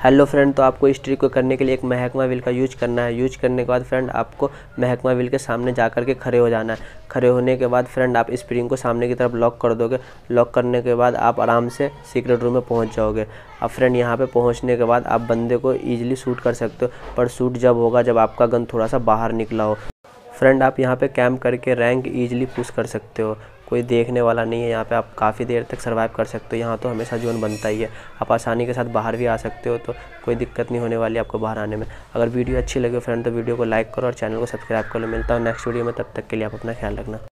Hello friend तो आपको इस ट्रिक को करने के लिए एक महकमा व्हील का यूज़ करना है। यूज़ करने के बाद फ्रेंड आपको महकमा व्हील के सामने जा कर के खड़े हो जाना है। खड़े होने के बाद फ्रेंड आप स्प्रिंग को सामने की तरफ़ लॉक कर दोगे। लॉक करने के बाद आप आराम से सीक्रेट रूम में पहुँच जाओगे। अब फ्रेंड यहाँ पे पहुँचने के बाद आप बंदे को ईजिली शूट कर सकते हो। पर शूट जब होगा, जब आपका गन थोड़ा सा बाहर निकला हो। फ्रेंड आप यहाँ पे कैंप करके रैंक ईजिली पुश कर सकते हो। कोई देखने वाला नहीं है, यहाँ पे आप काफ़ी देर तक सर्वाइव कर सकते हो। यहाँ तो हमेशा जोन बनता ही है। आप आसानी के साथ बाहर भी आ सकते हो तो कोई दिक्कत नहीं होने वाली आपको बाहर आने में। अगर वीडियो अच्छी लगे फ्रेंड तो वीडियो को लाइक करो और चैनल को सब्सक्राइब कर लो। मिलता हूँ नेक्स्ट वीडियो में, तब तक के लिए आप अपना ख्याल रखना।